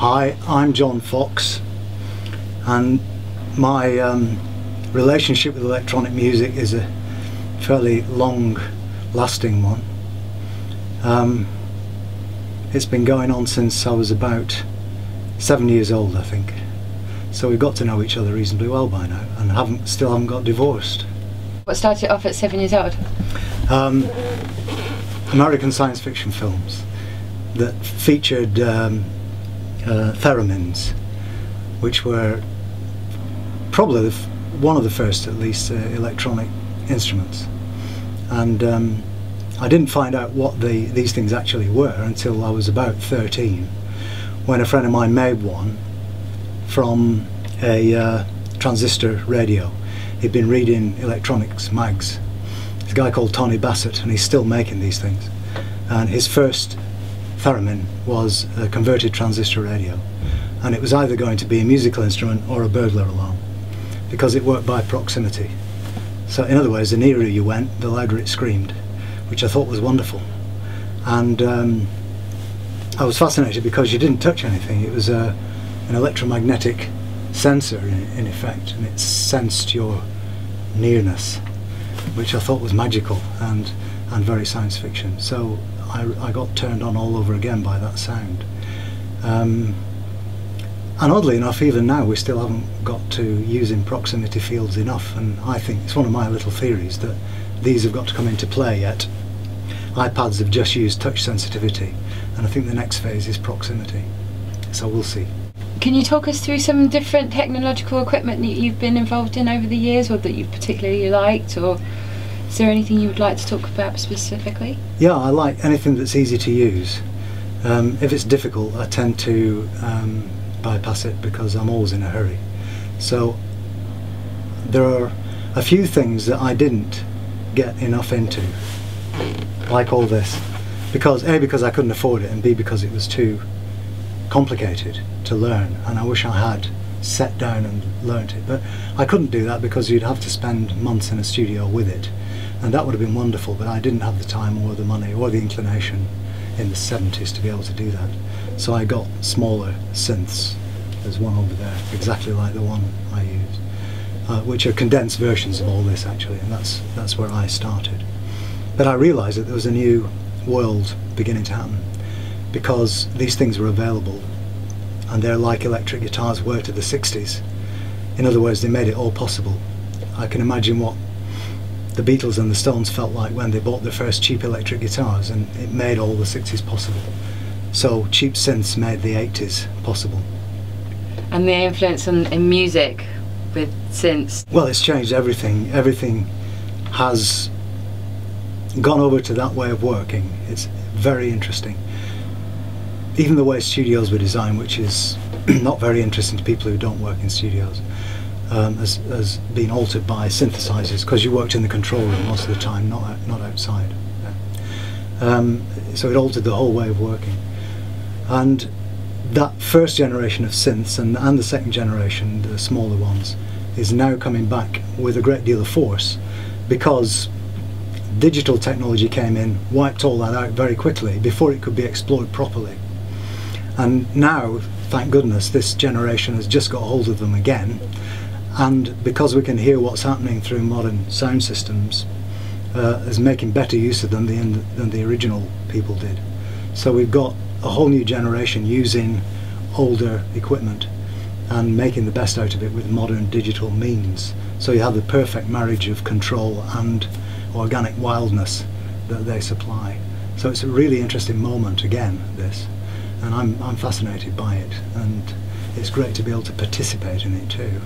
Hi, I'm John Foxx, and my um, relationship with electronic music is a fairly long lasting one. Um, it's been going on since I was about seven years old, I think. So we've got to know each other reasonably well by now, and haven't still haven't got divorced. What started off at seven years old? Um, American science fiction films that featured um, uh, theremins, which were probably one of the first, at least, uh, electronic instruments. And um, I didn't find out what the, these things actually were until I was about 13, when a friend of mine made one from a uh, transistor radio. He'd been reading electronics mags. There's a guy called Tony Bassett, and he's still making these things. And his first theremin was a converted transistor radio. And it was either going to be a musical instrument or a burglar alarm, because it worked by proximity. So, in other words, the nearer you went, the louder it screamed, which I thought was wonderful. And um, I was fascinated because you didn't touch anything. It was a, an electromagnetic sensor, in, in effect, and it sensed your nearness, which I thought was magical and, and very science fiction. So I, I got turned on all over again by that sound. Um, and oddly enough, even now, we still haven't got to using proximity fields enough. And I think it's one of my little theories that these have got to come into play yet. iPads have just used touch sensitivity, and I think the next phase is proximity. So we'll see. Can you talk us through some different technological equipment that you've been involved in over the years or that you've particularly liked or is there anything you would like to talk about specifically? Yeah, I like anything that's easy to use. Um, if it's difficult, I tend to um, bypass it because I'm always in a hurry. So there are a few things that I didn't get enough into, like all this, because A, because I couldn't afford it, and B, because it was too complicated to learn, and I wish I had sat down and learnt it. But I couldn't do that because you'd have to spend months in a studio with it, and that would have been wonderful, but I didn't have the time or the money or the inclination in the 70s to be able to do that. So I got smaller synths. There's one over there, exactly like the one I use, uh, which are condensed versions of all this actually, and that's that's where I started. But I realised that there was a new world beginning to happen because these things were available, and they're like electric guitars were to the 60s. In other words, they made it all possible. I can imagine what the Beatles and the Stones felt like when they bought their first cheap electric guitars, and it made all the 60s possible. So cheap synths made the 80s possible. And the influence on, in music with synths. Well, it's changed everything. Everything has gone over to that way of working. It's very interesting. Even the way studios were designed, which is not very interesting to people who don't work in studios, um, has, has been altered by synthesizers because you worked in the control room most of the time, not not outside. Um, so it altered the whole way of working. And that first generation of synths and, and the second generation, the smaller ones, is now coming back with a great deal of force because digital technology came in, wiped all that out very quickly before it could be explored properly. And now, thank goodness, this generation has just got hold of them again. And because we can hear what's happening through modern sound systems, uh, is making better use of them than, than the original people did. So we've got a whole new generation using older equipment and making the best out of it with modern digital means. So you have the perfect marriage of control and organic wildness that they supply. So it's a really interesting moment again, this, and I'm, I'm fascinated by it, and it's great to be able to participate in it too.